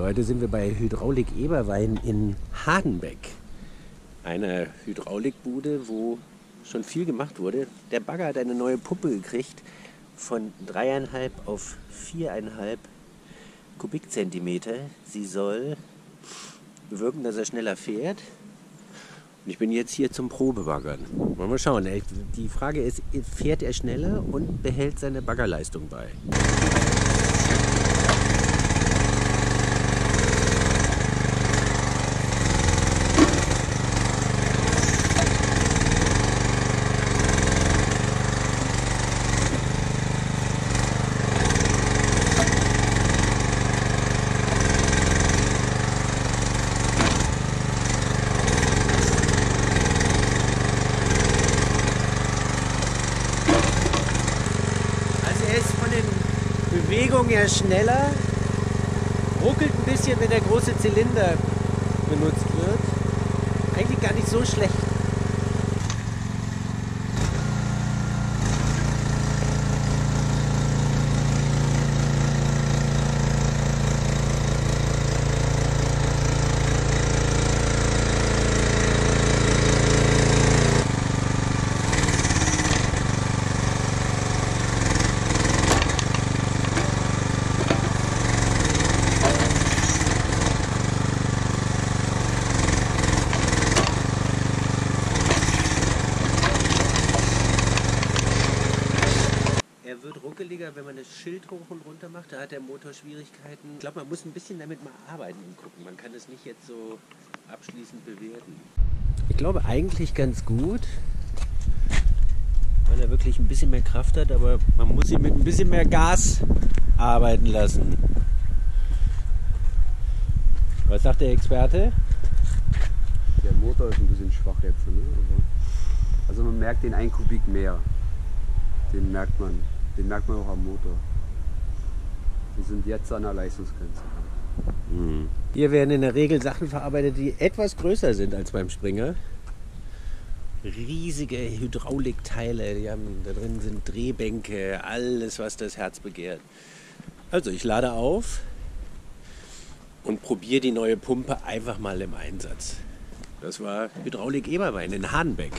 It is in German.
Heute sind wir bei Hydraulik Eberwein in Hardenbeck. Eine Hydraulikbude, wo schon viel gemacht wurde. Der Bagger hat eine neue Puppe gekriegt von dreieinhalb auf viereinhalb Kubikzentimeter. Sie soll bewirken, dass er schneller fährt. Und ich bin jetzt hier zum Probebaggern. Wollen wir schauen. Die Frage ist, fährt er schneller und behält seine Baggerleistung bei? Bewegung ja schneller, ruckelt ein bisschen, wenn der große Zylinder benutzt wird. Eigentlich gar nicht so schlecht. Er wird ruckeliger, wenn man das Schild hoch und runter macht. Da hat der Motor Schwierigkeiten. Ich glaube, man muss ein bisschen damit mal arbeiten und gucken. Man kann es nicht jetzt so abschließend bewerten. Ich glaube eigentlich ganz gut, weil er wirklich ein bisschen mehr Kraft hat, aber man muss ihn mit ein bisschen mehr Gas arbeiten lassen. Was sagt der Experte? Der Motor ist ein bisschen schwach jetzt. Ne? Also man merkt den 1 Kubik mehr. Den merkt man. Den merkt man auch am Motor. Wir sind jetzt an der Leistungsgrenze. Mhm. Hier werden in der Regel Sachen verarbeitet, die etwas größer sind als beim Springer. Riesige Hydraulikteile, die haben, da drin sind Drehbänke, alles, was das Herz begehrt. Also ich lade auf und probiere die neue Pumpe einfach mal im Einsatz. Das war Hydraulik Eberwein in Hahnbeck.